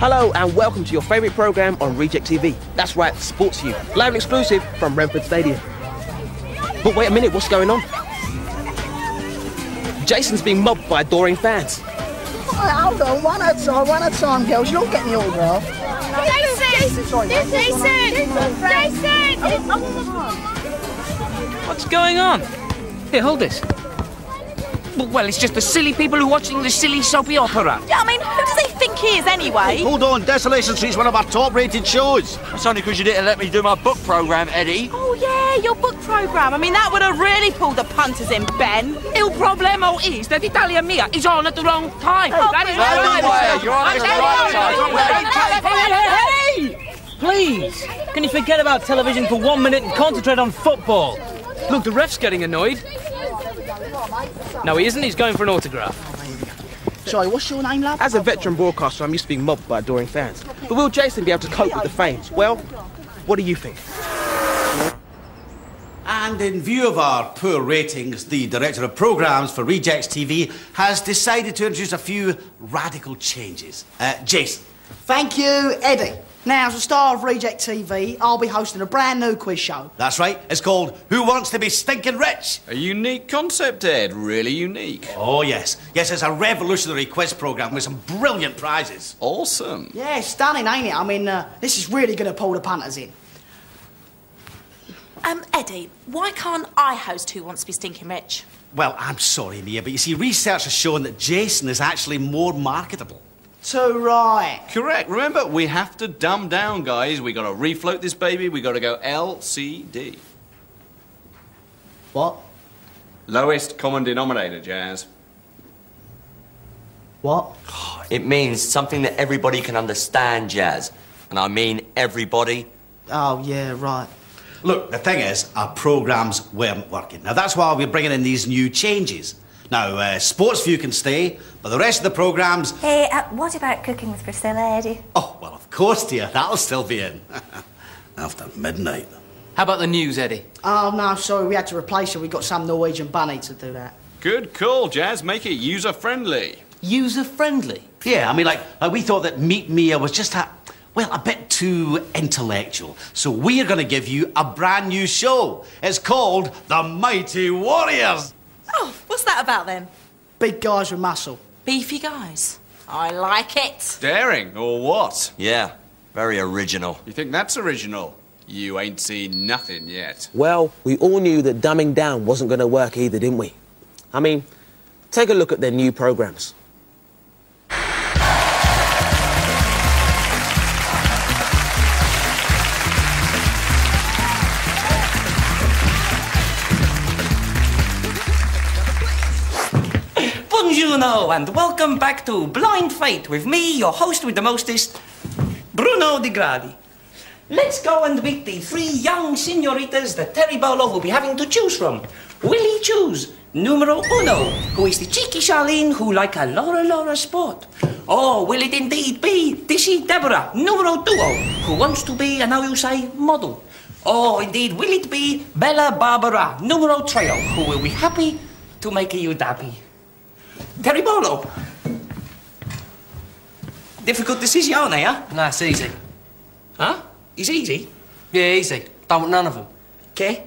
Hello and welcome to your favourite programme on Reject TV. That's right, Sportsview, live and exclusive from Renford Stadium. But wait a minute, what's going on? Jason's being mobbed by adoring fans. Hold on, one at a time, one at a time, girls. You're not getting the autograph. Jason! Sorry, mate. Jason! Jason! What's going on? Here, hold this. Well, it's just the silly people who are watching the silly soapy opera. Yeah, I mean, who does he think anyway? Oh, hold on, Desolation Street's one of our top-rated shows. That's only because you didn't let me do my book programme, Eddie. Oh, yeah, your book programme. I mean, that would have really pulled the punters in, Ben. Il problema is that Italia Mia is on at the wrong time. Oh, that is please. the You're on at the right time. Hey! Please, can you forget about television for one minute and concentrate on football? Look, the ref's getting annoyed. No, he isn't. He's going for an autograph. Sorry, what's your name, love? As a veteran broadcaster, I'm used to being mobbed by adoring fans. But will Jason be able to cope with the fame? Well, what do you think? And in view of our poor ratings, the director of programmes for Rejects TV has decided to introduce a few radical changes. Uh, Jason. Thank you, Eddie. Now, as a star of Reject TV, I'll be hosting a brand new quiz show. That's right. It's called Who Wants to Be Stinking Rich? A unique concept, Ed. Really unique. Oh, yes. Yes, it's a revolutionary quiz programme with some brilliant prizes. Awesome. Yeah, stunning, ain't it? I mean, uh, this is really going to pull the punters in. Um, Eddie, why can't I host Who Wants to Be Stinking Rich? Well, I'm sorry, Mia, but you see, research has shown that Jason is actually more marketable. Too right. Correct. Remember, we have to dumb down, guys. We got to refloat this baby. We got to go LCD. What? Lowest common denominator, Jazz. What? It means something that everybody can understand, Jazz. And I mean everybody. Oh, yeah, right. Look, the thing is, our programmes weren't working. Now, that's why we're bringing in these new changes. Now, uh, Sportsview can stay, but the rest of the programmes... Hey, uh, what about cooking with Priscilla, Eddie? Oh, well, of course, dear, that'll still be in. After midnight. How about the news, Eddie? Oh, no, sorry, we had to replace it. We got some Norwegian bunny to do that. Good call, Jazz. Make it user friendly. User friendly. Yeah, I mean, like, like we thought that Meet Mia was just a, well, a bit too intellectual. So we're going to give you a brand new show. It's called The Mighty Warriors. Oh, what's that about then? Big guys with muscle. Beefy guys. I like it. Daring, or what? Yeah, very original. You think that's original? You ain't seen nothing yet. Well, we all knew that dumbing down wasn't going to work either, didn't we? I mean, take a look at their new programmes. Buongiorno and welcome back to Blind Fate with me, your host with the mostest, Bruno Di Gradi. Let's go and meet the three young senoritas that Terry Bolo will be having to choose from. Will he choose numero uno, who is the cheeky Charlene who like a Laura Laura sport? Or will it indeed be Dizzy Deborah, numero duo, who wants to be an how you say model? Or indeed will it be Bella Barbara, numero trio, who will be happy to make you dappy? Terry Bolo. Difficult decision, aren't they, Huh? Nah, it's easy. Huh? It's easy. Yeah, easy. Don't want none of them. Okay.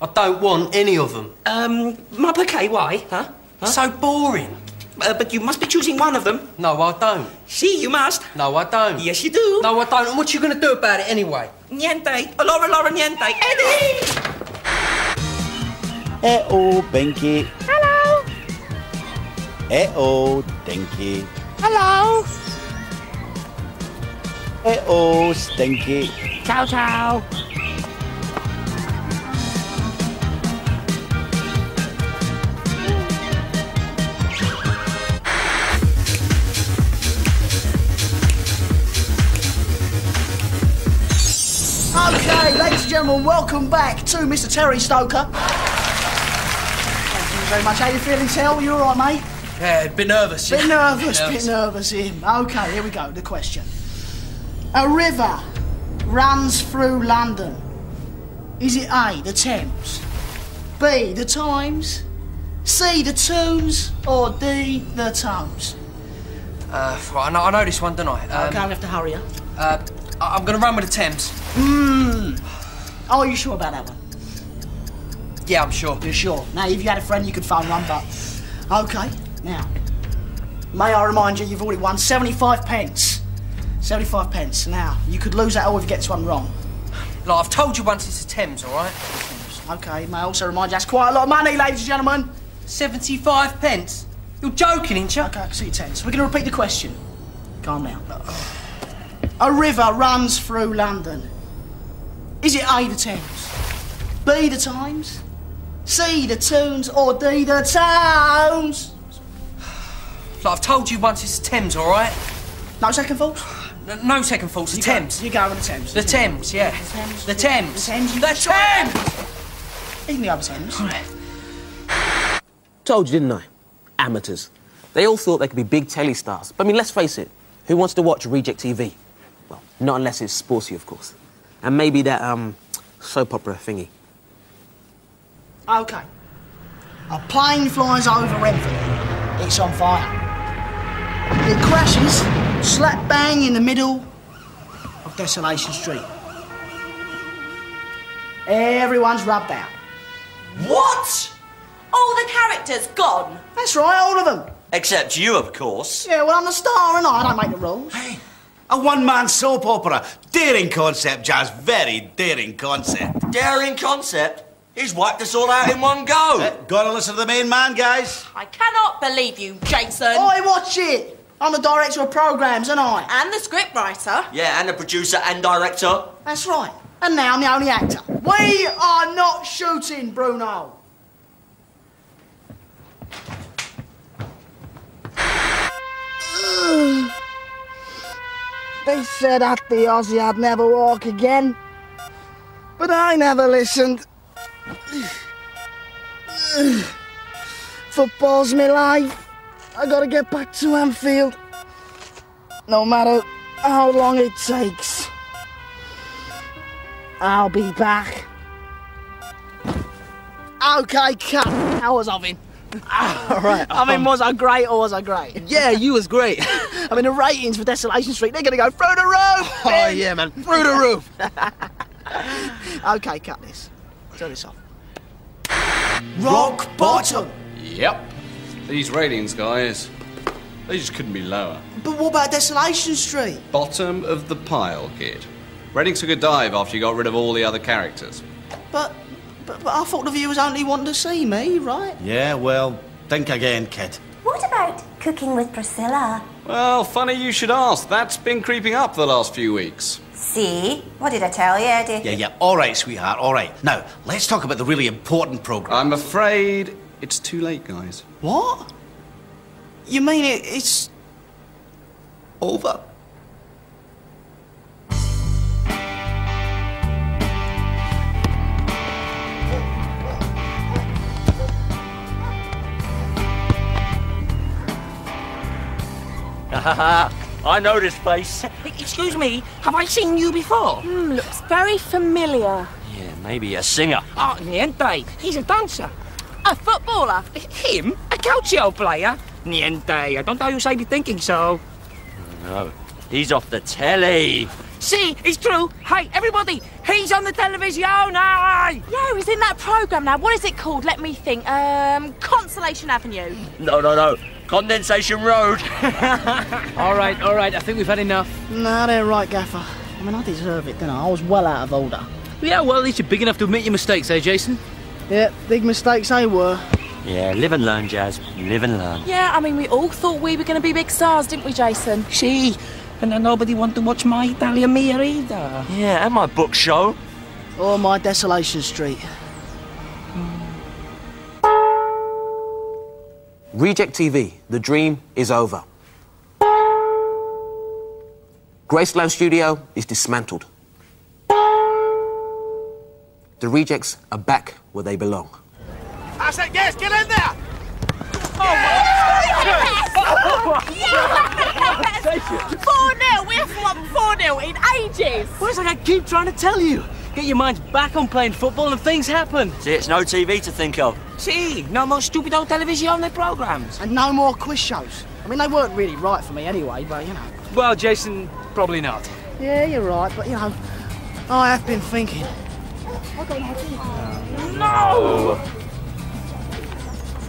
I don't want any of them. Um, my okay, why? Huh? huh? So boring. Uh, but you must be choosing one of them. No, I don't. See, you must. No, I don't. Yes, you do. No, I don't. And what you gonna do about it anyway? Niente. Allora, allora, niente. Eddie! Eh-oh, Binky. Hello. Eh-oh, Dinky. Hello. Eh-oh, Stinky. Ciao, ciao. Okay, ladies and gentlemen, welcome back to Mr. Terry Stoker. Thank you very much. How you feeling, Tel? You all right, mate? Yeah, a bit nervous. Bit nervous, bit nervous, him. Okay, here we go. The question. A river runs through London. Is it A, the Thames, B, the Times, C, the Thames, or D, the Thames? Uh, right, I know, I know this one, don't I? Um, okay, we have to hurry up. Uh, I- I'm going to run with the Thames. Mmm. Oh, are you sure about that one? Yeah, I'm sure. You're sure? Now, if you had a friend, you could phone one, but... Okay, now. May I remind you, you've already won 75 pence. 75 pence. Now, you could lose that all if you get one wrong. Like, I've told you once it's the Thames, all right? Okay, may I also remind you, that's quite a lot of money, ladies and gentlemen. 75 pence? You're joking, ain't you? Okay, I can see your tense. We're going to repeat the question. Calm down. A river runs through London. Is it A, the Thames? B, the Times? C, the Tunes? Or D, the Towns? Like, I've told you once it's the Thames, all right? No second thoughts? No, no second thoughts, the You go- Thames. You go with the Thames. The Thames, yeah. Thames. The Thames. The Thames. you The sure? Thames! Even the other Thames. Told you, didn't I? Amateurs. They all thought they could be big telly stars. But I mean, let's face it, who wants to watch Reject TV? Well, not unless it's sporty, of course. And maybe that, um, soap opera thingy. Okay. A plane flies over Renford. It's on fire. It crashes slap bang in the middle of Desolation Street. Everyone's rubbed out. What? All the characters gone? That's right, all of them. Except you, of course. Yeah, well, I'm the star and I don't make the rules. Hey, a one-man soap opera. Daring concept, Jazz. Very daring concept. Daring concept. He's wiped us all out in one go. Uh, gotta listen to the main man, guys. I cannot believe you, Jason. I watch it. I'm the director of programs, and I. And the scriptwriter. Yeah, and the producer and director. That's right. And now I'm the only actor. We are not shooting, Bruno. They said at the Aussie I'd never walk again. But I never listened. Football's my life. I gotta get back to Anfield. No matter how long it takes. I'll be back. Okay, cut. How was I in? Ah, all right. I mean, um, was I great or was I great? Yeah, you was great. I mean, the ratings for Desolation Street, they're going to go through the roof! oh, Ben. yeah, man. Through the roof. Okay, cut this. Turn this off. Rock bottom! Yep. These ratings, guys, they just couldn't be lower. But what about Desolation Street? Bottom of the pile, kid. Ratings took a dive after you got rid of all the other characters. But, but, but I thought the viewers only wanted to see me, right? Yeah, well, think again, kid. What about cooking with Priscilla? Well, funny you should ask. That's been creeping up the last few weeks. See? What did I tell you, Eddie? Yeah, yeah. All right, sweetheart. All right. Now, let's talk about the really important program. I'm afraid it's too late, guys. What? You mean it, it's Over. I know this place. Excuse me, have I seen you before? Hmm, looks very familiar. Yeah, maybe a singer. Oh, niente. He's a dancer. A footballer. Him? A calcio player? Niente. I don't know you say be thinking so. No, he's off the telly. See, it's true. Hey, everybody, he's on the television now. Yeah, he's in that programme now. What is it called? Let me think. Um, Consolation Avenue. No, no, no. Condensation Road. All right, all right. I think we've had enough. No, they're right, Gaffer. I mean, I deserve it, didn't I? I was well out of order. Yeah, well, at least you're big enough to admit your mistakes, eh, Jason? Yeah, big mistakes they were. yeah, live and learn, Jazz. Live and learn. Yeah, I mean, we all thought we were going to be big stars, didn't we, Jason? She. and then nobody wanted to watch my Italian Mia either. Yeah, and my book show. Or my Desolation Street. Hmm. Reject TV, the dream is over. Graceland Studio is dismantled. The rejects are back where they belong. I said, yes, get in there! Four 0 We haven't won four 0 in ages. Well, it's like I keep trying to tell you. Get your minds back on playing football and things happen. See, it's no TV to think of. See, no more stupid old television programs. And no more quiz shows. I mean, they weren't really right for me anyway, but you know. Well, Jason, probably not. Yeah, you're right, but you know, I have been thinking. No!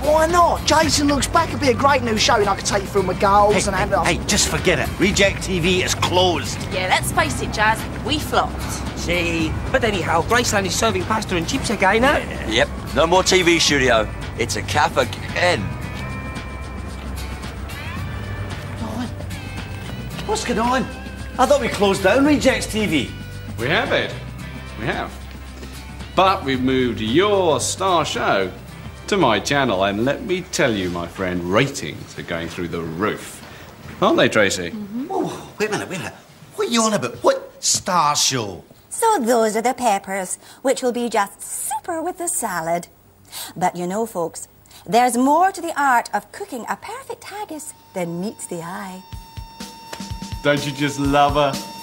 Why not? Jason looks back. It'd be a great new show, and I could take you through my goals and have Hey, just forget it. Reject TV is closed. Yeah, let's face it, Jazz, we flopped. See, but anyhow, Graceland is serving pasta and chips again, eh? Yep, no more TV studio. It's a calf again. What's going on? I thought we closed down Rejects TV. We have it. We have. But we've moved your star show to my channel, and let me tell you, my friend, ratings are going through the roof. Aren't they, Tracy? Oh, wait a minute, wait a minute. What are you on about? What star show? So those are the peppers, which will be just super with the salad. But you know, folks, there's more to the art of cooking a perfect haggis than meets the eye. Don't you just love her?